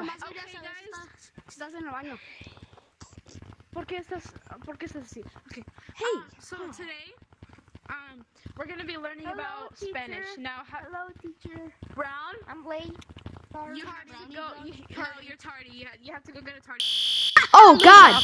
nomás Okay, guys. Está- Estás en el baño. ¿Por qué estás, por qué estás así? Okay. Hey, Uh, so today, um, we're gonna be learning Hello, about teacher. Spanish. Now, Hello, teacher. Brown, I'm late. Sorry. you have to go. You, brownie. Carl, you're tardy. You, ha- you have to go get a tardy. Oh God!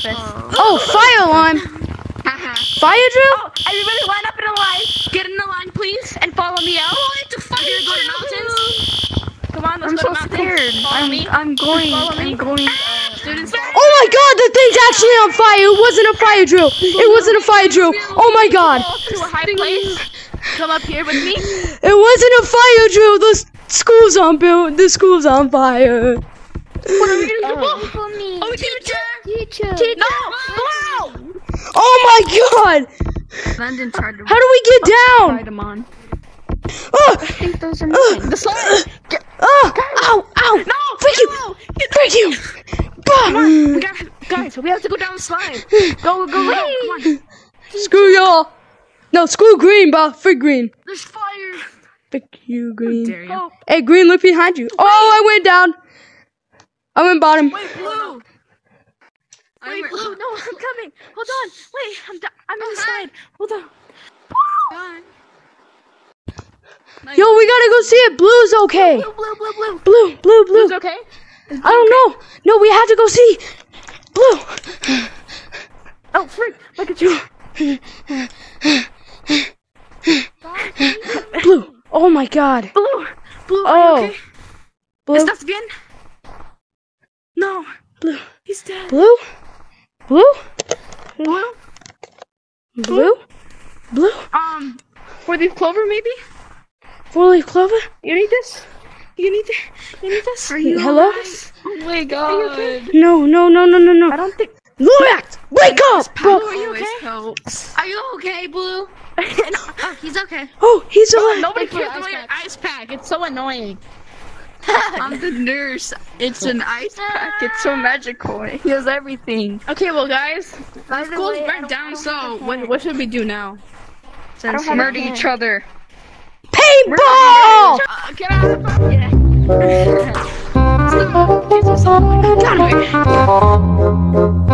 Oh, fire alarm! Fire drill? Oh, everybody line up in a line. Get in the line, please, and follow me out. Oh, it's a fire We're gonna go to mountains. Come on, let's I'm so scared. I'm. I'm going. I'm going. Students, Oh my God! The thing's actually on fire. It wasn't a fire drill. It wasn't a fire drill. Oh my God! to a high place. Come up here with me. It wasn't a fire drill. The school's on build. The school's on fire. What are we gonna do? Oh, for. Oh, teacher. Teacher. No, wow. Oh my God! London tried to How do we get down? ride him on. Oh, I think those are missing. Oh. The slide. oh, ow, ow! No, Thank you. no. Thank you. We got, guys, we have to go down the slide. Go, go, go. Come on. Screw y'all. No, screw green, bro. Frick green. There's fire. Frick you, green. Dare you? Hey, green, look behind you. Oh, I went down. I went bottom. Wait, blue. Wait, blue. No, I'm coming. Hold on. Wait, I'm do- I'm inside. Hold on. Yo, we gotta go see it. blue's okay. Blue, blue, blue, blue. Blue, blue, blue. Blue's okay? I don't know. No, we have to go see blue. Oh, frick. Look at you. Blue. Oh my God. Blue. Blue, Oh. okay? Blue. ¿Estás bien? No. Blue. He's dead. Blue. Blue. Blue? Blue. Blue. Um, four leaf clover maybe? Four leaf clover. You need this? You need this? You need this? Are you Hello? Oh my god. No, no, no, no, no, I don't think. Lorax, wake up, bro. are you okay? Are you okay, Blue? Oh, he's okay. Oh, he's alive. Nobody Thank you, cares about ice your pack. ice pack. It's so annoying. I'm the nurse. It's an ice pack. It's so magical. It heals everything. Okay, well, guys, By the school's way, burnt down. So, what what should we do now? Since murder each other. Paintball. Uh, get out of the yeah. Got him.